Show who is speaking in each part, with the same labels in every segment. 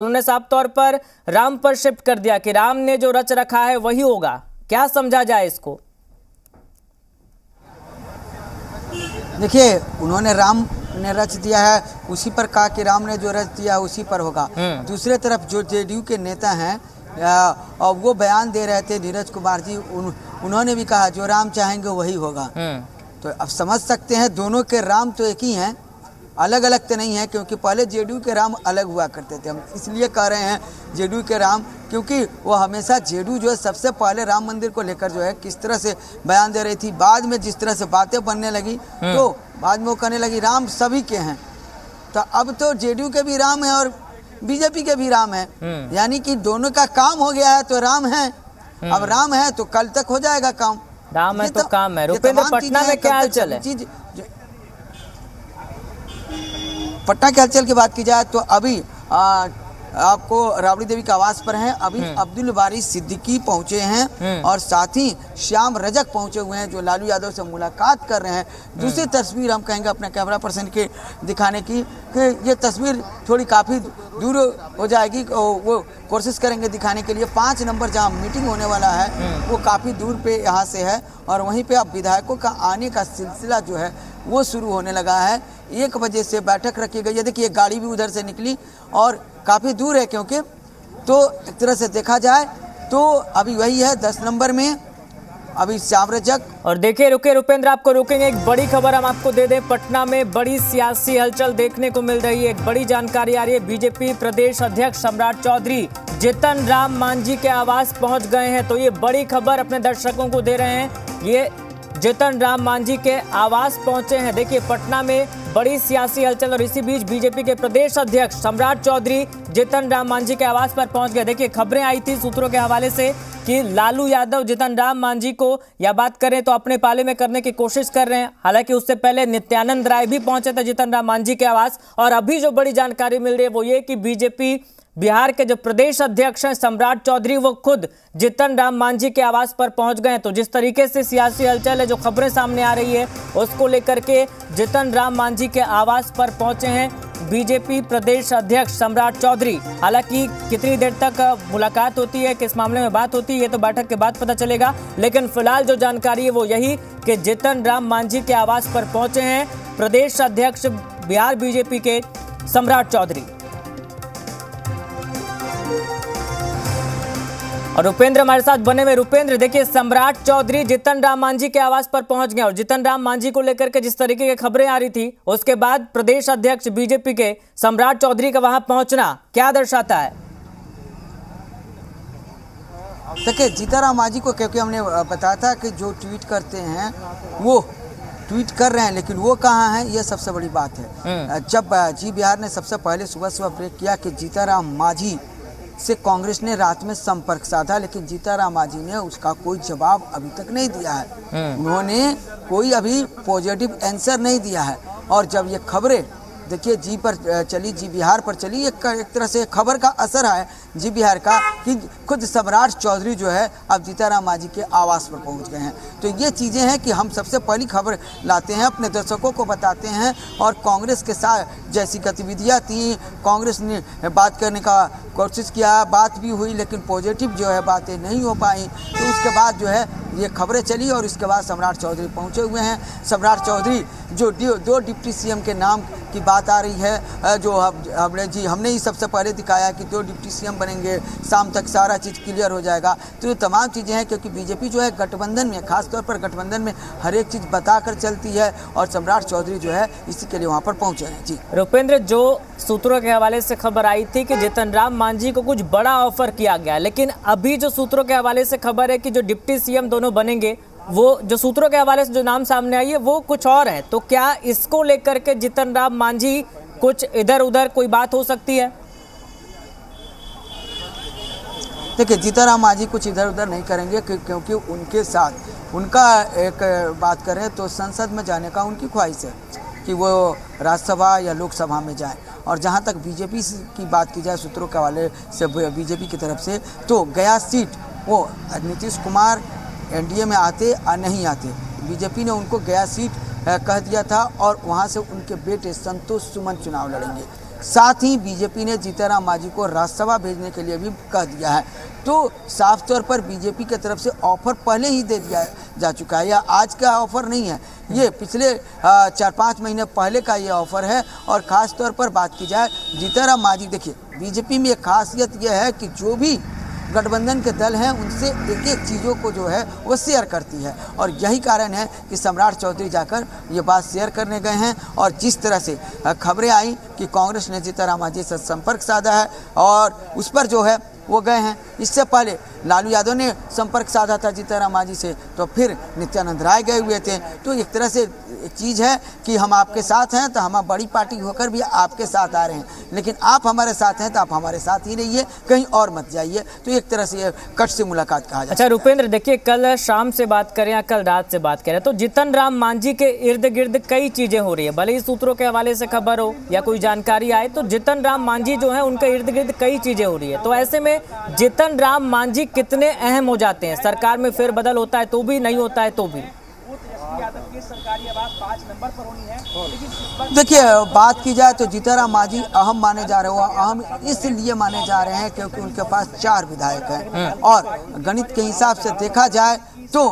Speaker 1: उन्होंने साफ़ तौर पर राम पर शिफ्ट कर दिया कि राम ने जो रच रखा है वही होगा। क्या समझा जाए इसको?
Speaker 2: देखिए उन्होंने राम ने रच दिया है उसी पर कहा कि राम ने जो रच दिया उसी पर होगा।
Speaker 1: हम्म।
Speaker 2: दूसरे तरफ़ जो जेडीयू के नेता हैं और वो बयान दे रहे थे नीरज कुमार जी उन, उन्होंने भी कहा जो राम चाहेंगे वही होगा।
Speaker 1: हम्म।
Speaker 2: तो अब समझ सकते हैं दोनों के राम तो एक ही हैं अलग अलग तो नहीं है क्योंकि पहले जेडीयू के राम अलग हुआ करते थे। हम इसलिए कह रहे हैं जेडीयू के राम क्योंकि वो हमेशा जेडीयू जो है सबसे पहले राम मंदिर को लेकर जो है किस तरह से बयान दे रही थी बाद में जिस तरह से बातें बनने लगी तो बाद में वो कहने लगी राम सभी के हैं। तो अब तो जेडीयू के भी राम है और बीजेपी के भी राम है।
Speaker 1: हम्म।
Speaker 2: यानी कि दोनों का काम हो गया है तो राम है। अब राम है तो कल तक हो जाएगा काम।
Speaker 1: राम है
Speaker 2: ये
Speaker 1: तो काम है। रुपेंद्र, पटना में क्या
Speaker 2: कल
Speaker 1: हाल
Speaker 2: तक
Speaker 1: है?
Speaker 2: चीज़ पटना के हलचल की बात की जाए तो अभी आ, आपको राबड़ी देवी के आवास पर हैं। अभी अब्दुल बारी सिद्दीकी पहुँचे हैं
Speaker 1: हम्म।
Speaker 2: और साथ ही श्याम रजक पहुँचे हुए हैं जो लालू यादव से मुलाकात कर रहे हैं। दूसरी तस्वीर हम कहेंगे अपने कैमरा पर्सन के दिखाने की कि ये तस्वीर थोड़ी काफ़ी दूर हो जाएगी वो कोशिश करेंगे दिखाने के लिए। पाँच नंबर जहाँ मीटिंग होने वाला है वो काफ़ी दूर पे यहाँ से है और वहीं पे अब विधायकों का आने का सिलसिला जो है वो शुरू होने लगा है। एक बजे से बैठक रखी गई है। देखिए गाड़ी भी उधर से निकली और काफ़ी दूर है क्योंकि तो एक तरह से देखा जाए तो अभी वही है, दस नंबर में अभी श्याम रजक
Speaker 1: और देखिए, रुके रुपेंद्र, आपको रोकेंगे। एक बड़ी खबर हम आपको दे दें, पटना में बड़ी सियासी हलचल देखने को मिल रही है। एक बड़ी जानकारी आ रही है, बीजेपी प्रदेश अध्यक्ष सम्राट चौधरी जितन राम मांझी के आवास पहुँच गए हैं। तो ये बड़ी खबर अपने दर्शकों को दे रहे हैं। ये जितन राम मांझी के आवास पहुँचे हैं। देखिए, पटना में बड़ी सियासी हलचल और इसी बीच बीजेपी के प्रदेश अध्यक्ष सम्राट चौधरी जितन राम मांझी के आवास पर पहुँच गए। देखिए, खबरें आई थी सूत्रों के हवाले से कि लालू यादव जितन राम मांझी को, या बात करें तो अपने पाले में करने की कोशिश कर रहे हैं। हालाँकि उससे पहले नित्यानंद राय भी पहुँचे थे जितन राम मांझी के आवास। और अभी जो बड़ी जानकारी मिल रही है वो ये कि बीजेपी बिहार के जो प्रदेश अध्यक्ष हैं, सम्राट चौधरी, वो खुद जितन राम मांझी के आवास पर पहुँच गए हैं। तो जिस तरीके से सियासी हलचल है, जो खबरें सामने आ रही है, उसको लेकर के जितन राम मांझी के आवास पर पहुँचे हैं बीजेपी प्रदेश अध्यक्ष सम्राट चौधरी। हालाँकि कितनी देर तक मुलाकात होती है, किस मामले में बात होती है, ये तो बैठक के बाद पता चलेगा। लेकिन फ़िलहाल जो जानकारी है, वो यही कि जितन राम मांझी के आवास पर पहुँचे हैं प्रदेश अध्यक्ष बिहार बीजेपी के सम्राट चौधरी। और रुपेंद्र हमारे साथ बने हुए रुपेंद्र देखिए सम्राट चौधरी जितन राम मांझी के आवास पर पहुँच गए और जितन राम मांझी को लेकर के जिस तरीके की खबरें आ रही थी उसके बाद प्रदेश अध्यक्ष बीजेपी के सम्राट चौधरी का वहाँ पहुँचना क्या दर्शाता है?
Speaker 2: देखिए जीताराम मांझी को क्योंकि हमने बताया था कि जो ट्वीट करते हैं वो ट्वीट कर रहे हैं लेकिन वो कहाँ हैं ये सबसे बड़ी बात है। जब जी बिहार ने सबसे पहले सुबह सुबह ब्रेक किया कि जीताराम मांझी से कांग्रेस ने रात में संपर्क साधा लेकिन जीताराम मांझी ने उसका कोई जवाब अभी तक नहीं दिया है। उन्होंने कोई अभी पॉजिटिव आंसर नहीं दिया है। और जब ये खबरें देखिए जी पर चली जी बिहार पर चली एक, एक तरह से खबर का असर है जी बिहार का कि खुद सम्राट चौधरी जो है अब जीताराम मांझी के आवास पर पहुँच गए हैं। तो ये चीज़ें हैं कि हम सबसे पहली खबर लाते हैं अपने दर्शकों को बताते हैं और कांग्रेस के साथ जैसी गतिविधियाँ थी कांग्रेस ने बात करने का कोशिश किया बात भी हुई लेकिन पॉजिटिव जो है बातें नहीं हो पाई। तो उसके बाद जो है ये खबरें चली और इसके बाद सम्राट चौधरी पहुँचे हुए हैं। सम्राट चौधरी जो दो, डिप्टी सीएम के नाम की बात आ रही है जो हम- हमने जी हमने ही सबसे पहले दिखाया कि दो डिप्टी सीएम बनेंगे शाम तक सारा चीज़ क्लियर हो जाएगा। तो ये तमाम चीज़ें हैं, क्योंकि बीजेपी जो है गठबंधन में, खासतौर पर गठबंधन में हर एक चीज़ बताकर चलती है और सम्राट चौधरी जो है इसी के लिए वहाँ पर पहुँचे हैं। जी।
Speaker 1: रुपेंद्र, जो सूत्रों के हवाले से खबर आई थी कि जितन राम मांझी को कुछ बड़ा ऑफ़र किया गया, लेकिन अभी जो सूत्रों के हवाले से खबर है कि जो डिप्टी सीएम दोनों बनेंगे, वो जो सूत्रों के हवाले से जो नाम सामने आई है, वो कुछ और है। तो क्या इसको लेकर के जितन राम मांझी कुछ इधर उधर कोई बात हो सकती है?
Speaker 2: देखिए जीताराम मांझी कुछ इधर उधर नहीं करेंगे क्योंकि उनके साथ, उनका एक बात करें तो संसद में जाने का उनकी ख्वाहिश है कि वो राज्यसभा या लोकसभा में जाएँ। और जहाँ तक बीजेपी की बात की जाए, सूत्रों के हवाले से, बीजेपी की तरफ़ से तो गया सीट, वो नीतीश कुमार एनडीए में आते या नहीं आते? बीजेपी ने उनको गया सीट कह दिया था और वहाँ से उनके बेटे संतोष सुमन चुनाव लड़ेंगे। साथ ही बीजेपी ने जीताराम मांझी को राज्यसभा भेजने के लिए भी कह दिया है। तो साफ़ तौर पर बीजेपी की तरफ़ से ऑफ़र पहले ही दे दिया जा चुका है। यह आज का ऑफ़र नहीं है। ये पिछले चार पाँच महीने पहले का ये ऑफ़र है और ख़ास तौर पर बात की जाए जीताराम मांझी। देखिए, बीजेपी में एक खासियत यह है कि जो भी गठबंधन के दल हैं, उनसे एक एक चीज़ों को जो है, वो शेयर करती है। और यही कारण है कि सम्राट चौधरी जाकर ये बात शेयर करने गए हैं और जिस तरह से खबरें आई कि कांग्रेस ने जीताराम जी से संपर्क साधा है और उस पर जो है, वो गए हैं। इससे पहले लालू यादव ने संपर्क साधा था जीताराम मांझी से तो फिर नित्यानंद राय गए हुए थे। तो एक तरह से एक चीज़ है कि हम आपके साथ हैं तो हम बड़ी पार्टी होकर भी आपके साथ आ रहे हैं। लेकिन आप हमारे साथ हैं तो आप हमारे साथ ही रहिए कहीं और मत जाइए। तो एक तरह से कट से मुलाकात कहा जाए
Speaker 1: अच्छा रुपेंद्र देखिए कल शाम से बात करें या कल रात से बात करें तो जितन राम मांझी के इर्द गिर्द कई चीज़ें हो रही है। भले ही सूत्रों के हवाले से खबर हो या कोई जानकारी आए तो जितन राम मांझी जो है उनके इर्द गिर्द कई चीज़ें हो रही है। तो ऐसे में जितन राम मांझी कितने अहम हो जाते हैं? सरकार में फिर बदल होता है तो भी नहीं होता है तो भी।
Speaker 2: देखिए बात की जाए तो जीताराम मांझी अहम माने जा रहे हो अहम इसलिए माने जा रहे हैं क्योंकि उनके पास चार विधायक हैं। हम्म। और गणित के हिसाब से देखा जाए तो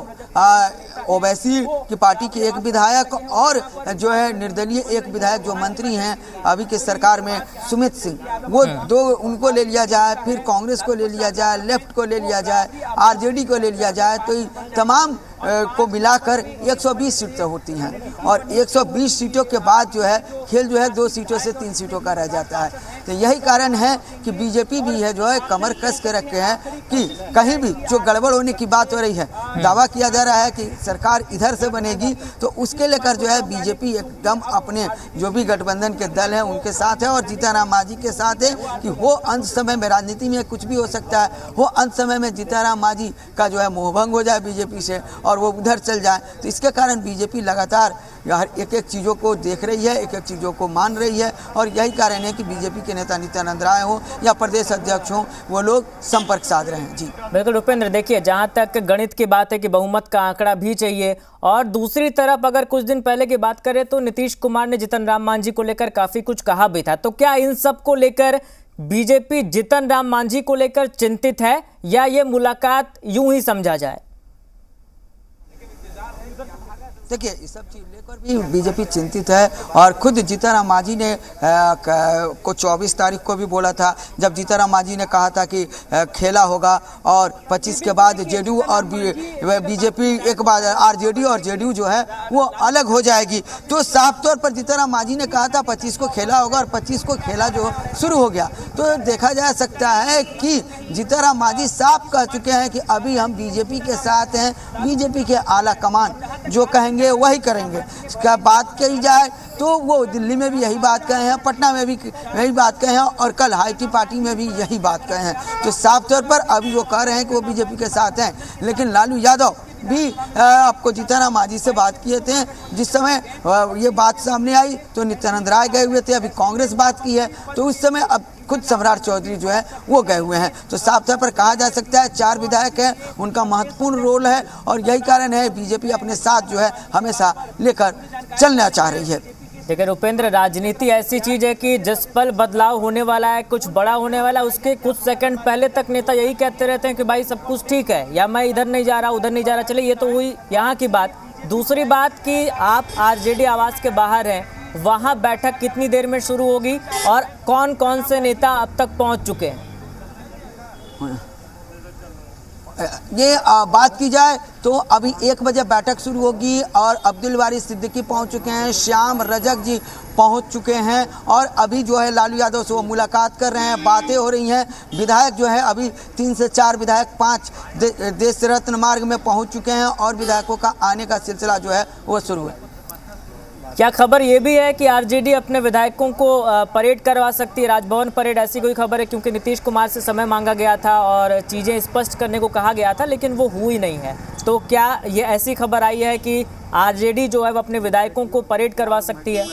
Speaker 2: ओवैसी की पार्टी के एक विधायक और जो है निर्दलीय एक विधायक जो मंत्री हैं अभी के सरकार में सुमित सिंह वो हम्म। दो उनको ले लिया जाए फिर कांग्रेस को ले लिया जाए लेफ़्ट को ले लिया जाए आरजेडी को ले लिया जाए तो तमाम को मिलाकर 120 सीटें होती हैं। और 120 सीटों के बाद जो है, खेल जो है, दो सीटों से तीन सीटों का रह जाता है। तो यही कारण है कि बीजेपी भी है, जो है, कमर कस के रखे हैं कि कहीं भी जो गड़बड़ होने की बात हो रही है, दावा किया जा रहा है कि सरकार इधर से बनेगी तो उसके लेकर जो है, बीजेपी एकदम अपने जो भी गठबंधन के दल हैं, उनके साथ है और जीताराम मांझी के साथ है कि वो अंत समय में राजनीति में कुछ भी हो सकता है, वो अंत समय में जीताराम मांझी का जो है, मोहभंग हो जाए बीजेपी से और वो उधर चल जाए तो इसके कारण बीजेपी लगातार हर एक एक चीज़ों को देख रही है एक एक चीज़ों को मान रही है और यही कारण है कि बीजेपी के नेता नित्यानंद राय हो या प्रदेश अध्यक्ष हो, वो लोग संपर्क साध रहे हैं। जी।
Speaker 1: बिल्कुल उपेंद्र, देखिए, जहाँ तक गणित की बात है कि बहुमत का आंकड़ा भी चाहिए और दूसरी तरफ़ अगर कुछ दिन पहले की बात करें तो नीतीश कुमार ने जितन राम मांझी को लेकर काफ़ी कुछ कहा भी था। तो क्या इन सबको लेकर बीजेपी जितन राम मांझी को लेकर चिंतित है या ये मुलाकात यूँ ही समझा जाए?
Speaker 2: देखिए इस सब चीज़ लेकर भी बीजेपी चिंतित है और खुद जीताराम मांझी ने आ, को 24 तारीख को भी बोला था जब जीताराम मांझी ने कहा था कि खेला होगा और 25 के बाद जेडीयू और बीजेपी एक बार आरजेडी और जेडीयू जो है वो अलग हो जाएगी। तो साफ़ तौर पर जीताराम मांझी ने कहा था 25 को खेला होगा और 25 को खेला जो शुरू हो गया। तो देखा जा सकता है कि जीताराम मांझी साफ़ कह चुके हैं कि अभी हम बीजेपी के साथ हैं बीजेपी के आला कमान जो कहेंगे वही करेंगे। क्या बात कही जाए तो वो दिल्ली में भी यही बात कहे हैं, पटना में भी यही बात कहे हैं, और कल हाईटी पार्टी में भी यही बात कहे हैं। तो साफ़ तौर पर अभी वो कह रहे हैं कि वो बीजेपी के साथ हैं, लेकिन लालू यादव भी आपको जीताराम मांझी से बात किए थे। जिस समय ये बात सामने आई तो नित्यानंद राय गए हुए थे, अभी कांग्रेस बात की है। तो उस समय अब खुद सम्राट चौधरी जो है, वो गए हुए हैं। तो साफ़ तौर पर कहा जा सकता है, चार विधायक हैं, उनका महत्वपूर्ण रोल है और यही कारण है, बीजेपी अपने साथ जो है, हमेशा लेकर चलना चाह रही है।
Speaker 1: देखिए उपेंद्र, राजनीति ऐसी चीज़ है कि जिस पल बदलाव होने वाला है, कुछ बड़ा होने वाला है, उसके कुछ सेकंड पहले तक नेता यही कहते रहते हैं कि भाई सब कुछ ठीक है, या मैं इधर नहीं जा रहा, उधर नहीं जा रहा चले ये तो हुई यहाँ की बात। दूसरी बात कि आप आरजेडी आवास के बाहर हैं वहाँ बैठक कितनी देर में शुरू होगी और कौन कौन से नेता अब तक पहुँच चुके हैं?
Speaker 2: ये बात की जाए तो अभी एक बजे बैठक शुरू होगी और अब्दुल वारी सिद्दीकी पहुँच चुके हैं श्याम रजक जी पहुँच चुके हैं और अभी जो है लालू यादव से वो मुलाकात कर रहे हैं बातें हो रही हैं। विधायक जो है अभी तीन से चार विधायक पाँच दे, देश रत्न मार्ग में पहुँच चुके हैं और विधायकों का आने का सिलसिला जो है वो शुरू है।
Speaker 1: क्या खबर ये भी है कि आरजेडी अपने विधायकों को परेड करवा सकती है? राजभवन परेड ऐसी कोई खबर है? क्योंकि नीतीश कुमार से समय मांगा गया था और चीज़ें स्पष्ट करने को कहा गया था, लेकिन वो हुई नहीं है। तो क्या ये ऐसी खबर आई है कि आरजेडी जो है वो अपने विधायकों को परेड करवा सकती है?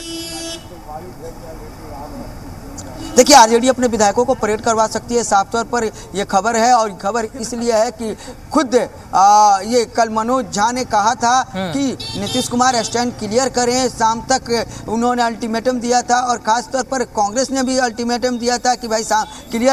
Speaker 2: देखिए आरजेडी अपने विधायकों को परेड करवा सकती है साफ़ तौर पर यह खबर है और खबर इसलिए है कि खुद आ, ये कल मनोज झा ने कहा था कि नीतीश कुमार स्टैंड क्लियर करें शाम तक उन्होंने अल्टीमेटम दिया था और खासतौर पर कांग्रेस ने भी अल्टीमेटम दिया था कि भाई क्लियर